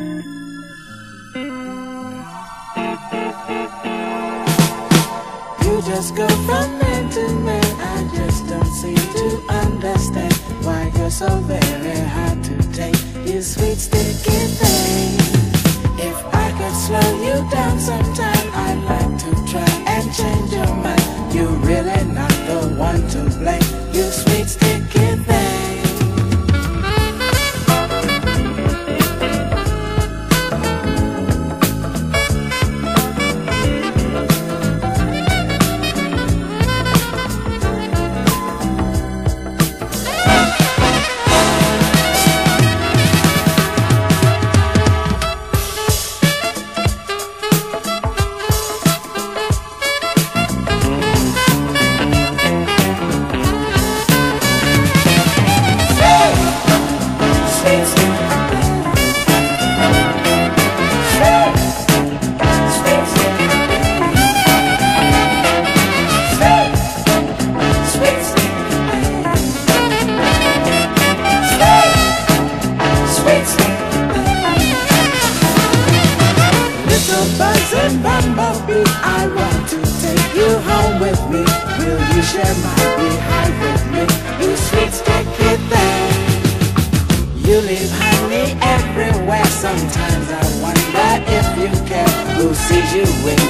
You just go from man to man. I just don't seem to understand why you're so very hard to take. You sweet sticky thing. If I could slow you down sometime. Little buzzing bumblebee, I want to take you home with me. Will you share my behind with me? You sweet sticky thing. You leave honey everywhere. Sometimes I wonder if you care. Who sees you when